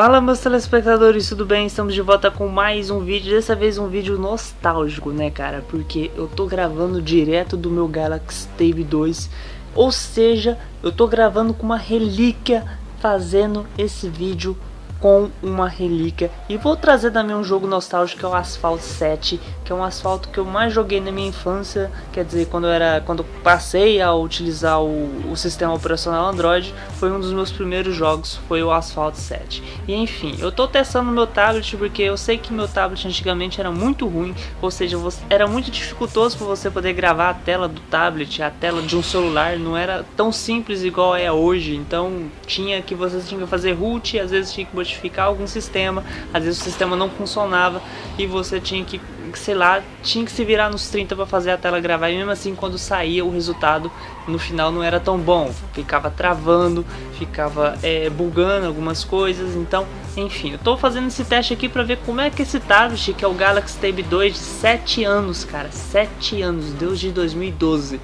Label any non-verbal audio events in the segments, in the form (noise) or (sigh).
Fala meus telespectadores, tudo bem? Estamos de volta com mais um vídeo, dessa vez um vídeo nostálgico, né cara? Porque eu tô gravando direto do meu Galaxy Tab 2 Ou seja, eu tô gravando com uma relíquia fazendo esse vídeo com uma relíquia. E vou trazer também um jogo nostálgico que é o Asphalt 7 que é um asfalto que eu mais joguei na minha infância. Quer dizer quando eu era quando passei a utilizar o, o sistema operacional Android foi um dos meus primeiros jogos foi o Asphalt 7 e enfim eu tô testando meu tablet porque eu sei que meu tablet antigamente era muito ruim ou seja era muito dificultoso para você poder gravar a tela do tablet a tela de um celular não era tão simples igual é hoje. Então tinha que você tinha que fazer root às vezes tinha que modificar algum sistema, às vezes o sistema não funcionava e você tinha que, sei lá, tinha que se virar nos 30 para fazer a tela gravar. E mesmo assim quando saía o resultado no final não era tão bom, ficava travando, ficava é, bugando algumas coisas, então enfim, eu tô fazendo esse teste aqui para ver como é que esse tablet, que é o Galaxy Tab 2 de 7 anos, cara, 7 anos, Deus de 2012,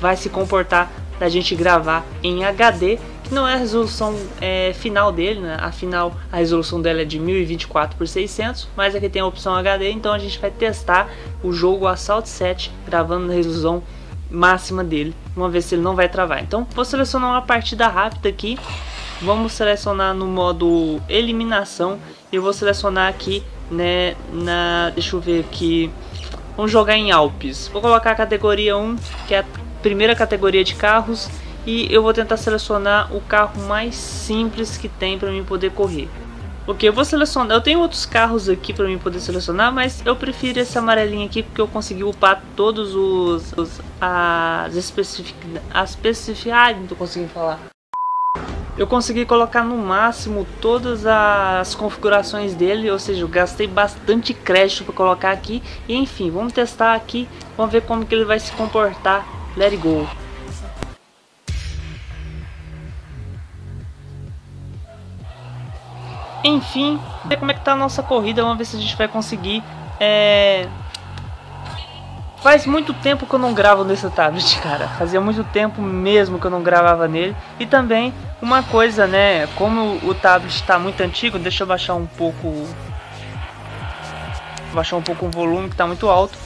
vai se comportar da gente gravar em HD não é a resolução é, final dele, né? Afinal, a resolução dela é de 1024 por 600, mas aqui tem a opção HD, então a gente vai testar o jogo Assault 7 gravando na resolução máxima dele, uma vez se ele não vai travar. Então, vou selecionar uma partida rápida aqui. Vamos selecionar no modo eliminação e vou selecionar aqui, né, na, deixa eu ver aqui. Vamos jogar em Alpes. Vou colocar a categoria 1, que é a primeira categoria de carros e eu vou tentar selecionar o carro mais simples que tem para mim poder correr. Ok, eu vou selecionar. Eu tenho outros carros aqui para mim poder selecionar, mas eu prefiro esse amarelinho aqui porque eu consegui upar todos os, os as especificidades. As especific... Ai, não tô conseguindo falar. Eu consegui colocar no máximo todas as configurações dele, ou seja, eu gastei bastante crédito para colocar aqui. E enfim, vamos testar aqui, vamos ver como que ele vai se comportar. Let it go. Enfim, ver como é que tá a nossa corrida, vamos ver se a gente vai conseguir. É... Faz muito tempo que eu não gravo nesse tablet, (laughs) cara. Fazia muito tempo mesmo que eu não gravava nele. E também uma coisa, né? Como o tablet está muito antigo, deixa eu baixar um pouco. Baixar um pouco o volume que está muito alto.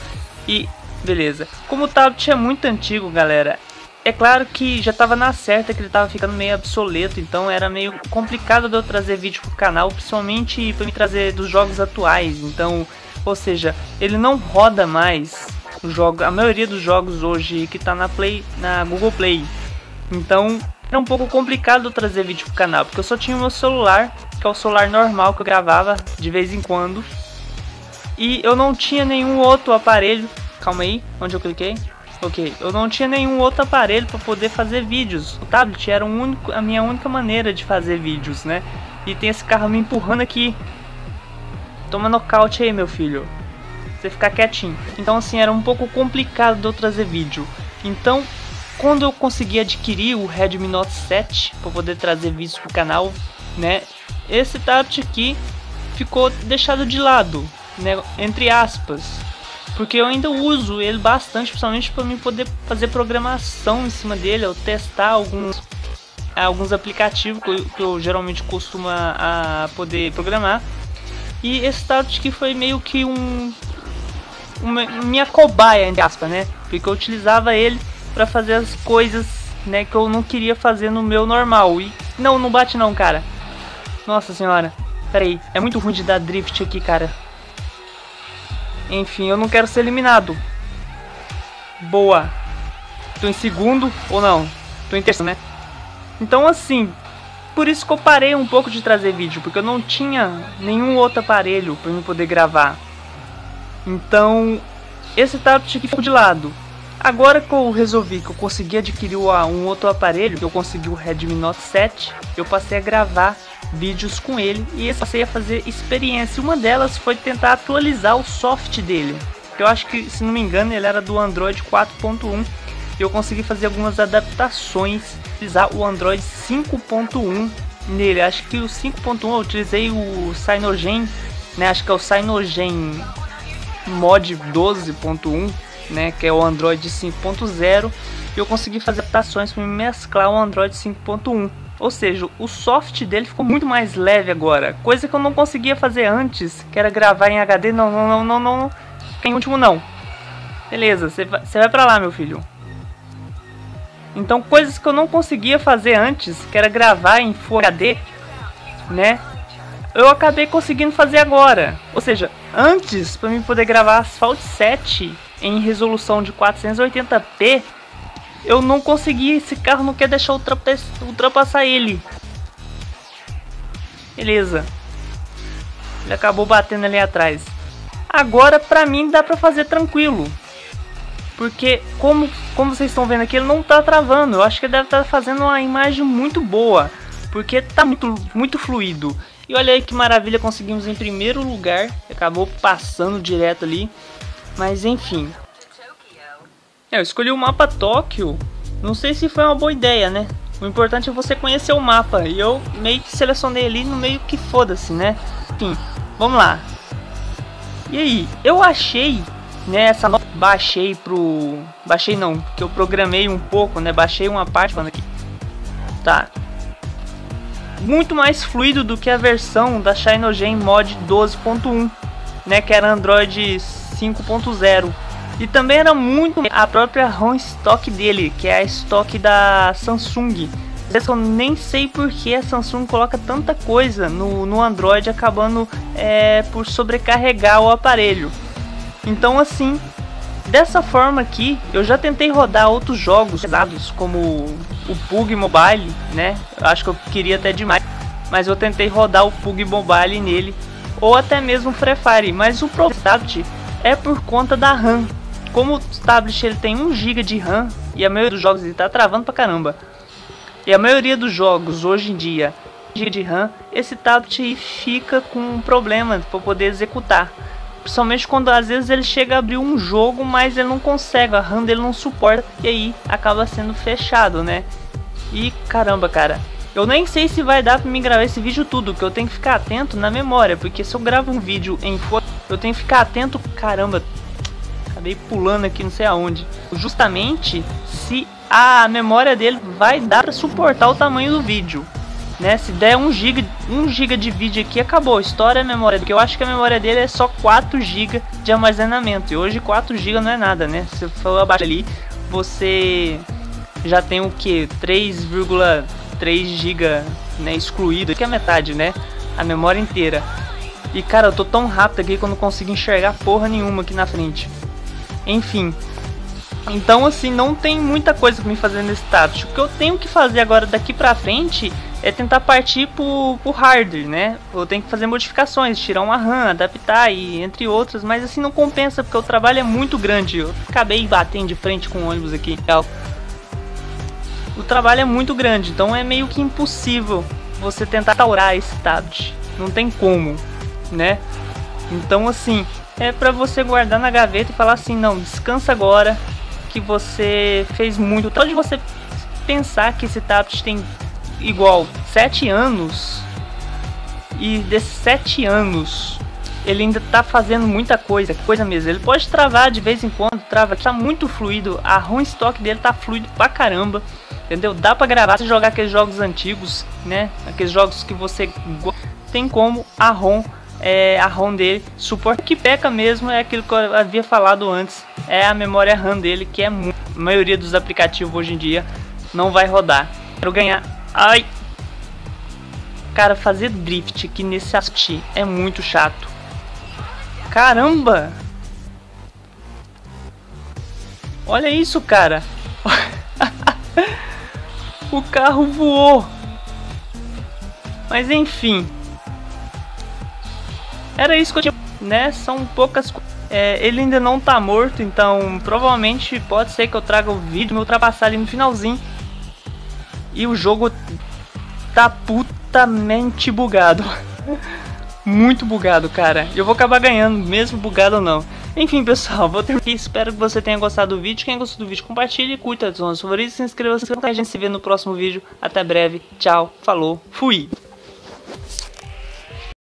E beleza. Como o tablet é muito antigo, galera, é claro que já estava na certa que ele estava ficando meio obsoleto, então era meio complicado de eu trazer vídeo pro canal, principalmente para me trazer dos jogos atuais. Então, ou seja, ele não roda mais o jogo, a maioria dos jogos hoje que está na Play, na Google Play. Então, era um pouco complicado de trazer vídeo pro canal, porque eu só tinha o meu celular, que é o celular normal que eu gravava de vez em quando. E eu não tinha nenhum outro aparelho. Calma aí, onde eu cliquei? Ok, eu não tinha nenhum outro aparelho para poder fazer vídeos. O tablet era um único, a minha única maneira de fazer vídeos, né? E tem esse carro me empurrando aqui. Toma nocaute aí, meu filho. Você ficar quietinho. Então, assim, era um pouco complicado de eu trazer vídeo. Então, quando eu consegui adquirir o Redmi Note 7 para poder trazer vídeos pro canal, né? Esse tablet aqui ficou deixado de lado, né? Entre aspas porque eu ainda uso ele bastante, principalmente para mim poder fazer programação em cima dele, ou testar alguns alguns aplicativos que eu, que eu geralmente costumo a, poder programar. E esse tablet que foi meio que um uma, minha cobaia, entre aspas, né? Porque eu utilizava ele para fazer as coisas, né, que eu não queria fazer no meu normal. E não, não bate não, cara. Nossa senhora. Pera aí, é muito ruim de dar drift aqui, cara. Enfim, eu não quero ser eliminado. Boa. Tô em segundo ou não? Tô em terceiro, né? Então assim, por isso que eu parei um pouco de trazer vídeo, porque eu não tinha nenhum outro aparelho para eu poder gravar. Então, esse tablet aqui ficou de lado. Agora que eu resolvi que eu consegui adquirir um outro aparelho, que eu consegui o Redmi Note 7, eu passei a gravar vídeos com ele e eu passei a fazer experiência. Uma delas foi tentar atualizar o soft dele. Eu acho que, se não me engano, ele era do Android 4.1 e eu consegui fazer algumas adaptações, utilizar o Android 5.1 nele. Acho que o 5.1 eu utilizei o Cyanogen, né? Acho que é o Cyanogen Mod 12.1, né? Que é o Android 5.0 e eu consegui fazer adaptações para mesclar o Android 5.1 Ou seja, o soft dele ficou muito mais leve agora. Coisa que eu não conseguia fazer antes, que era gravar em HD. Não, não, não, não, não. Em último não. Beleza, você vai, vai pra lá, meu filho. Então, coisas que eu não conseguia fazer antes, que era gravar em Full HD, né? Eu acabei conseguindo fazer agora. Ou seja, antes, para mim poder gravar Asphalt 7 em resolução de 480p, eu não consegui, esse carro não quer deixar ultrapassar ele. Beleza. Ele acabou batendo ali atrás. Agora pra mim dá pra fazer tranquilo. Porque como, como vocês estão vendo aqui, ele não tá travando. Eu acho que ele deve estar tá fazendo uma imagem muito boa. Porque tá muito, muito fluido. E olha aí que maravilha, conseguimos em primeiro lugar. Acabou passando direto ali. Mas enfim, é, eu escolhi o mapa Tóquio. Não sei se foi uma boa ideia, né? O importante é você conhecer o mapa. E eu meio que selecionei ali no meio que foda-se, né? Enfim, vamos lá. E aí, eu achei, né, essa nota baixei pro baixei não, que eu programei um pouco, né? Baixei uma parte aqui. Tá. Muito mais fluido do que a versão da Cyanogen Mod 12.1, né, que era Android 5.0. E também era muito a própria ROM stock dele, que é a stock da Samsung. Eu nem sei porque a Samsung coloca tanta coisa no, no Android, acabando é, por sobrecarregar o aparelho. Então, assim, dessa forma aqui, eu já tentei rodar outros jogos pesados, como o Pug Mobile, né? Eu acho que eu queria até demais, mas eu tentei rodar o Pug Mobile nele, ou até mesmo o Free Fire, mas o problema é por conta da RAM como o tablet ele tem 1 GB de RAM e a maioria dos jogos ele tá travando pra caramba. E a maioria dos jogos hoje em dia, 1 GB de RAM, esse tablet fica com um problema para poder executar. Principalmente quando às vezes ele chega a abrir um jogo, mas ele não consegue, a RAM dele não suporta e aí acaba sendo fechado, né? E caramba, cara, eu nem sei se vai dar para mim gravar esse vídeo tudo, que eu tenho que ficar atento na memória, porque se eu gravo um vídeo em eu tenho que ficar atento, caramba, acabei pulando aqui não sei aonde. Justamente se a memória dele vai dar para suportar o tamanho do vídeo. Né? Se der 1 GB, 1 GB de vídeo aqui, acabou. Estoura a memória. Porque eu acho que a memória dele é só 4 GB de armazenamento. E hoje 4 GB não é nada, né? Se for abaixo ali, você já tem o que? 3,3 GB né, excluído. Que é metade, né? A memória inteira. E cara, eu tô tão rápido aqui que eu não consigo enxergar porra nenhuma aqui na frente. Enfim. Então, assim, não tem muita coisa pra me fazer nesse tablet. O que eu tenho que fazer agora daqui pra frente é tentar partir pro, pro hardware, né? Eu tenho que fazer modificações, tirar uma RAM, adaptar e entre outras, mas assim não compensa porque o trabalho é muito grande. Eu acabei batendo de frente com o ônibus aqui. O trabalho é muito grande, então é meio que impossível você tentar taurar esse tablet. Não tem como, né? Então assim, é para você guardar na gaveta e falar assim, não, descansa agora que você fez muito. Pode você pensar que esse tablet tem igual 7 anos e desses 7 anos ele ainda tá fazendo muita coisa, coisa mesmo. Ele pode travar de vez em quando, trava, tá muito fluido. A ROM stock dele tá fluido pra caramba. Entendeu? Dá pra gravar, se jogar aqueles jogos antigos, né? Aqueles jogos que você tem como a ROM é, a ROM dele. Suporte que peca mesmo é aquilo que eu havia falado antes. É a memória RAM dele, que é a maioria dos aplicativos hoje em dia não vai rodar. Quero ganhar. Ai! Cara, fazer drift aqui nesse assistir é muito chato. Caramba! Olha isso, cara! (laughs) o carro voou! Mas enfim, era isso que eu tinha, né? São poucas é, ele ainda não tá morto, então provavelmente pode ser que eu traga o vídeo, me ultrapassar ali no finalzinho. E o jogo tá putamente bugado. (laughs) Muito bugado, cara. Eu vou acabar ganhando, mesmo bugado ou não. Enfim, pessoal, vou terminar aqui. Espero que você tenha gostado do vídeo. Quem gostou do vídeo, compartilhe, curta, os favoritos, se inscreva. Se a gente se vê no próximo vídeo. Até breve. Tchau. Falou. Fui.